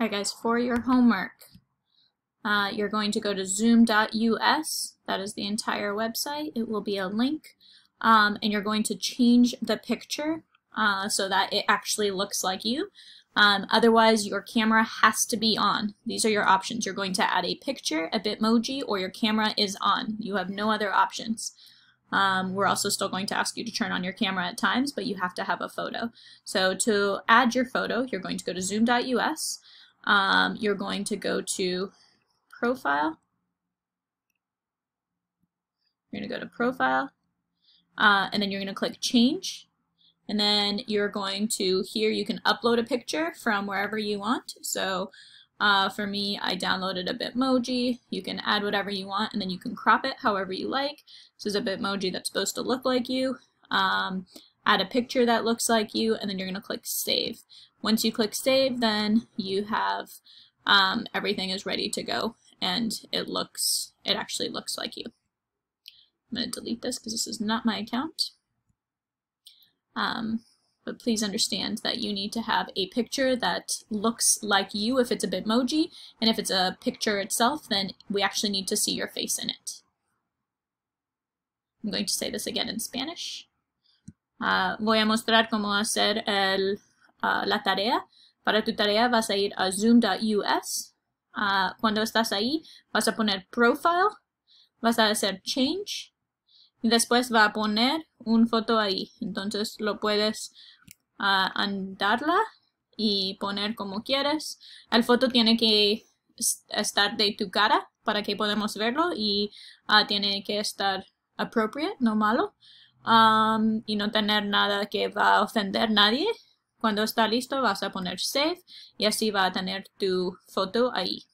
Alright guys, for your homework, uh, you're going to go to zoom.us. That is the entire website. It will be a link. Um, and you're going to change the picture uh, so that it actually looks like you. Um, otherwise, your camera has to be on. These are your options. You're going to add a picture, a Bitmoji, or your camera is on. You have no other options. Um, we're also still going to ask you to turn on your camera at times, but you have to have a photo. So to add your photo, you're going to go to zoom.us. Um, you're going to go to Profile. You're going to go to Profile. Uh, and then you're going to click Change. And then you're going to, here you can upload a picture from wherever you want. So uh, for me, I downloaded a Bitmoji. You can add whatever you want and then you can crop it however you like. This is a Bitmoji that's supposed to look like you. Um, add a picture that looks like you and then you're going to click Save. Once you click Save, then you have um, everything is ready to go and it looks, it actually looks like you. I'm going to delete this because this is not my account. Um, but please understand that you need to have a picture that looks like you if it's a Bitmoji, and if it's a picture itself, then we actually need to see your face in it. I'm going to say this again in Spanish. Uh, voy a mostrar cómo hacer el, uh, la tarea. Para tu tarea vas a ir a zoom.us. Uh, cuando estás ahí, vas a poner profile, vas a hacer change, y después va a poner un foto ahí. Entonces lo puedes andarla y poner como quieres. El foto tiene que estar de tu cara para que podamos verlo y tiene que estar appropriate, no malo. Um, y no tener nada que va a ofender a nadie. Cuando está listo vas a poner save y así va a tener tu foto ahí.